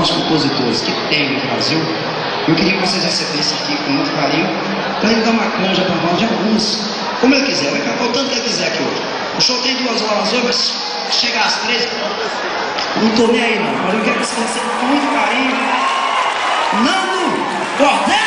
maiores compositores que tem no Brasil, eu queria que vocês recebessem aqui com muito carinho, para ele dar uma canja para nós de alguns, como ele quiser, vai cantar o tanto que ele quiser aqui hoje. O show tem duas horas hoje, mas chegar às três, não tô nem aí não, mas eu quero que vocês recebam com muito carinho. Nando Cordel!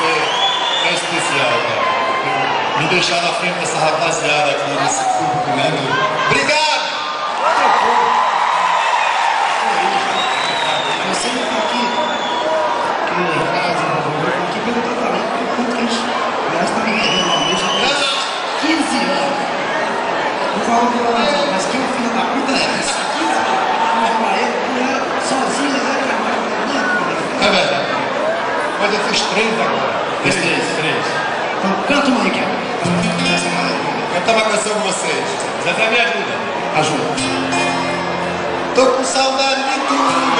É especial, cara. Me deixar na frente dessa rapaziada aqui, desse público lindo. Obrigado! Você não está aqui, Ricardo está aqui pelo tratamento, pelo quanto que a gente gasta vivendo a música há 15 anos. Não falo que o filho da puta é esse? 15 anos. Mas pra ele, ele era sozinho, ele era Camargo, não É verdade. Fiz três agora. Fez três? Três. Então canta uma aí, que. Essa Cantar uma canção com vocês. Zezé me ajuda. ajuda. Tô com saudade de tudo,